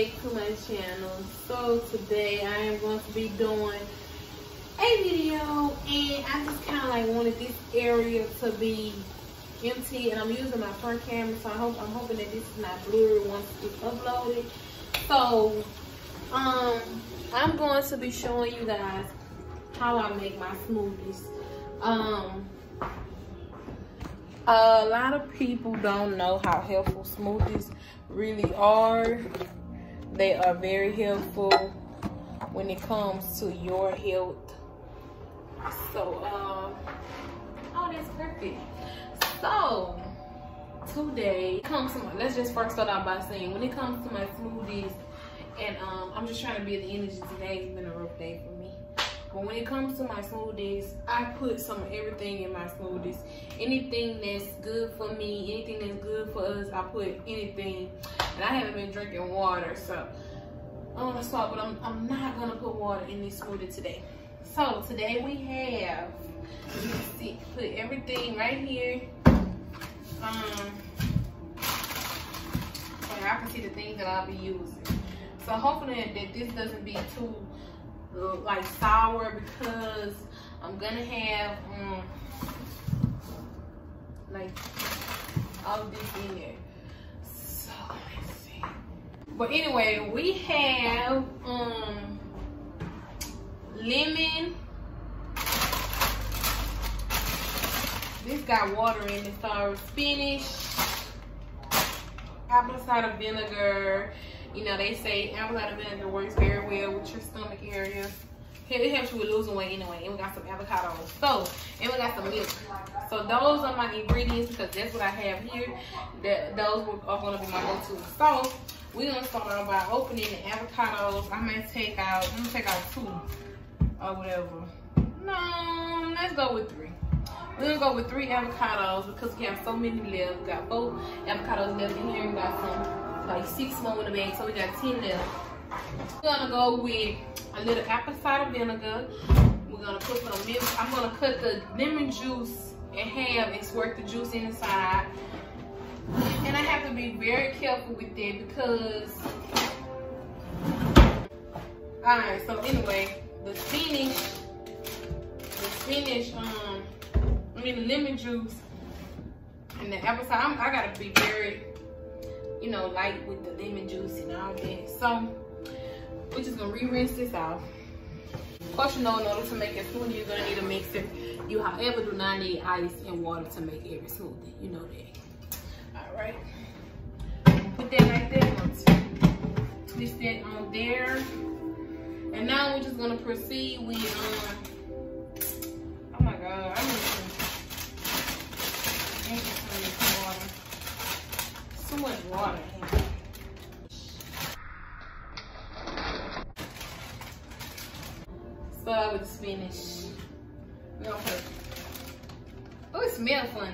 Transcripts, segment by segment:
back to my channel. So today i am going to be doing a video and i just kind of like wanted this area to be empty and i'm using my front camera so i hope i'm hoping that this is not blurry once it's uploaded. So um i'm going to be showing you guys how i make my smoothies. Um a lot of people don't know how helpful smoothies really are. They are very helpful when it comes to your health. So, um, oh, that's perfect. So, today comes to my, let's just first start out by saying when it comes to my smoothies, and um, I'm just trying to be the energy today. It's been a rough day for me. But when it comes to my smoothies, I put some of everything in my smoothies. Anything that's good for me, anything that's good for us, I put anything. And I haven't been drinking water, so on the spot, but I'm, I'm not gonna put water in this smoothie today. So today we have, put everything right here. Um, y'all can see the things that I'll be using. So hopefully that this doesn't be too like sour because I'm gonna have um like all this in there. So let's see. But anyway, we have um lemon. This got water in it, so spinach, apple cider vinegar, you know, they say cider vinegar works very well with your stomach area. It helps you with losing weight anyway. And we got some avocado. So, and we got some milk. So those are my ingredients because that's what I have here. That Those are going to be my go-to. So, we're going to start out by opening the avocados. I'm going to take out, I'm going to take out two or whatever. No, let's go with three. We're gonna go with three avocados because we have so many left. We got four avocados left in here. We got some like six more in the bag, so we got 10 left. We're gonna go with a little apple cider vinegar. We're gonna put some milk. I'm gonna cut the lemon juice in half and squirt the juice inside. And I have to be very careful with that because, all right, so anyway, the spinach, the spinach, um, I mean the lemon juice and the apple cider, I'm, I gotta be very you know, light with the lemon juice and all that. So we're just gonna re-rinse this off. Of course, you know, in order to make a smoothie, you're gonna need a mixer. You, however, do not need ice and water to make every smoothie. You know that. All right. Put that right there. Twist that on there. And now we're just gonna proceed with, um, water Start with the spinach. We gonna put. Oh, it smells funny.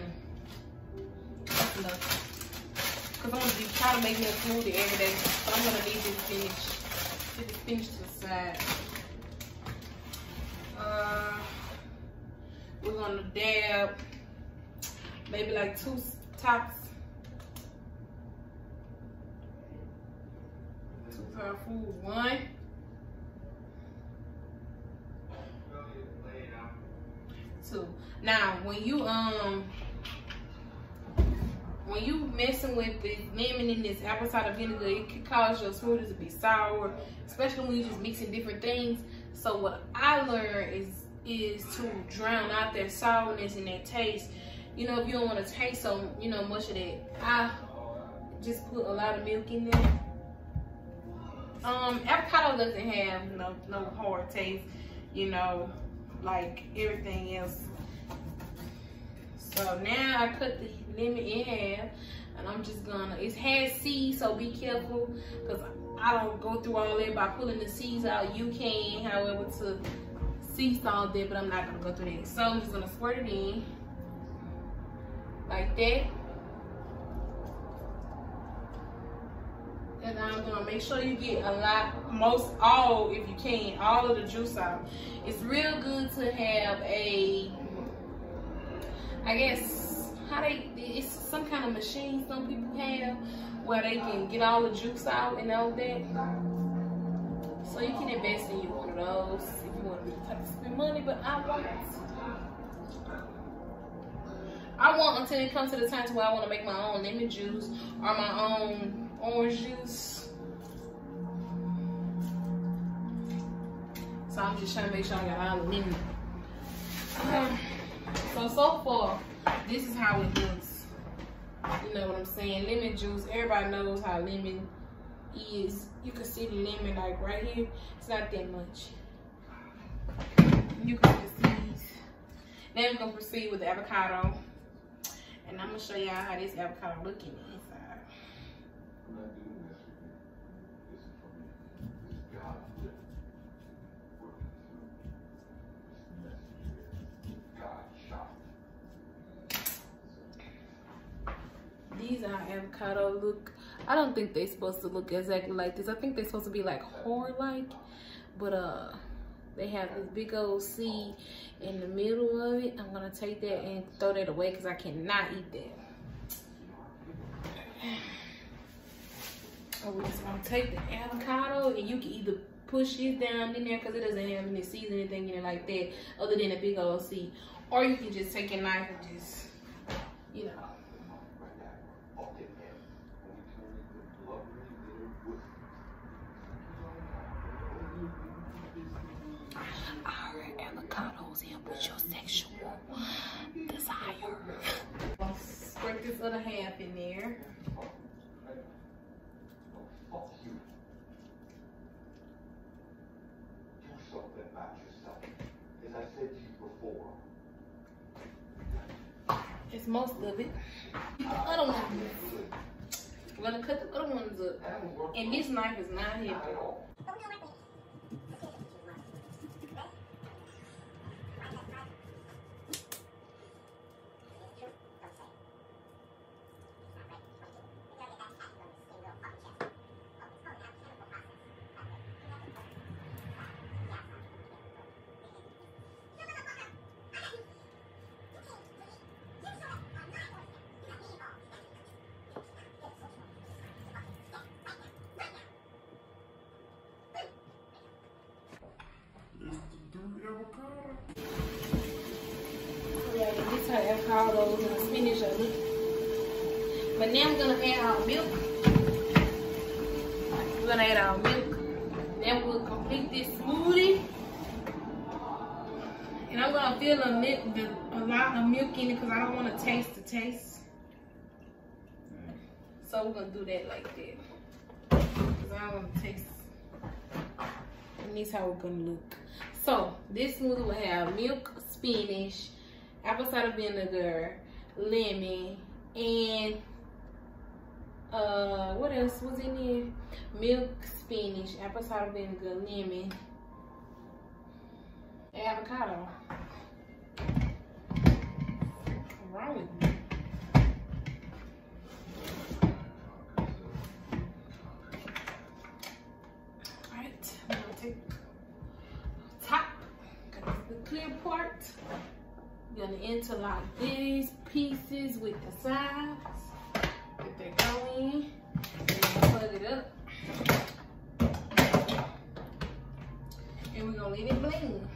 That's. Cause I'm gonna be trying to make me a smoothie every day, but I'm gonna need this spinach. Get the spinach to the side. Uh, we're gonna dab maybe like two tops her food. One. Two. Now, when you um when you messing with the lemon in this apple cider vinegar, it can cause your smoothies to be sour, especially when you're just mixing different things. So what I learned is is to drown out that sourness and that taste. You know, if you don't want to taste so you know much of that, I just put a lot of milk in there um, avocado doesn't have no, no hard taste, you know, like everything else. So now I cut the lemon in half and I'm just gonna, it has seeds, so be careful because I don't go through all that by pulling the seeds out. You can, however, to sea salt that, but I'm not gonna go through that. So I'm just gonna squirt it in like that. And I'm gonna make sure you get a lot, most all, if you can, all of the juice out. It's real good to have a, I guess, how they, it's some kind of machine some people have where they can get all the juice out and all that. So you can invest in you one of those if you want to be spend money, but I want I want until it comes to the times where I want to make my own lemon juice or my own orange juice. So I'm just trying to make sure I got all the lemon. Um, so, so far, this is how it looks. You know what I'm saying? Lemon juice, everybody knows how lemon is. You can see the lemon like right here. It's not that much. You can just see. Then we're gonna proceed with the avocado. And I'm gonna show y'all how this avocado look in the inside. These are avocado look. I don't think they're supposed to look exactly like this. I think they're supposed to be like hard-like, but uh, they have this big old seed in the middle of it. I'm gonna take that and throw that away because I cannot eat that. Oh, we're just gonna take the avocado and you can either push it down in there because it doesn't have any seeds or anything in it like that other than a big old seed. Or you can just take a knife and just, you know, with your sexual desire. I'll squirt this other half in there. It's most of it. The other ones. I'm gonna cut the other ones up. And this knife is not heavy. Yeah, this how avocados and spinach. But now I'm gonna add our milk. We're gonna add our milk. Then we'll complete this smoothie. And I'm gonna fill a, milk, a lot of milk in it because I don't want to taste the taste. So we're gonna do that like that. Because I don't want to taste. And this how we're gonna look. So this smoothie will have milk, spinach, apple cider vinegar, lemon, and uh, what else was in here? Milk, spinach, apple cider vinegar, lemon, avocado. What's wrong with me? Gonna interlock these pieces with the sides. Get that go in. And plug it up. And we're gonna let it blend.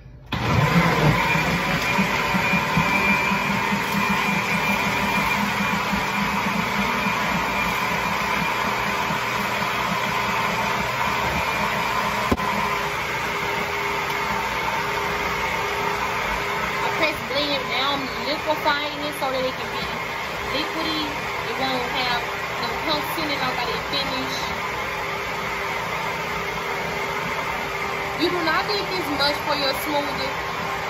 So that it can be liquidy. It won't have no clumps in it. I got it finished. You do not need this much for your smoothie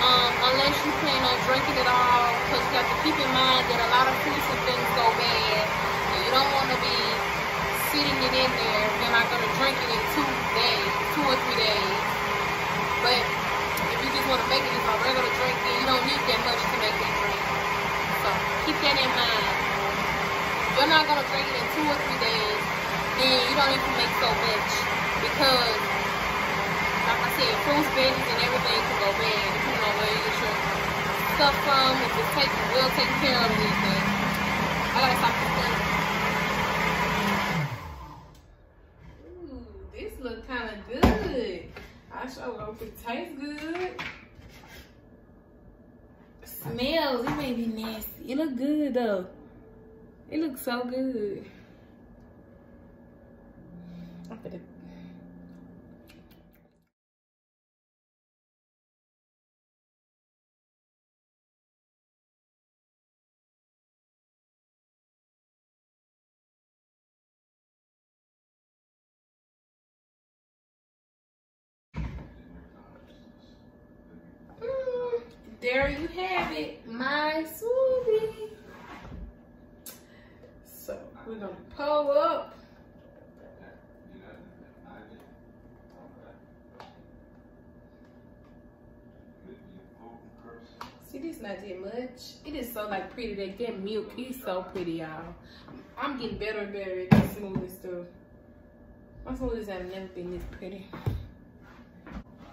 um, unless you plan on drinking it all because you have to keep in mind that a lot of fruits and things go bad and you don't want to be sitting it in there. You're not going to drink you don't even make so much because, like I said, fruits, veggies, and everything can go bad depending on where you get your stuff from. If it's we'll take care of, anything. I gotta stop this thing. Ooh, this look kind of good. I sure hope it tastes good. Smells, it may be nasty. It look good though. It looks so good. I'm gonna there you have it, my smoothie. So we're gonna pull up. See, this not that much. It is so like pretty. That that milk is so pretty, y'all. I'm getting better and better at this smoothie stuff. My smoothies have never been this pretty.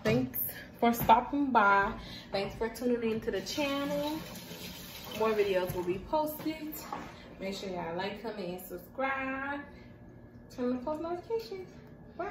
Thanks for stopping by. Thanks for tuning in to the channel. More videos will be posted. Make sure y'all like, comment, and subscribe. Turn on the post notifications. Bye.